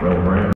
Well, Brandon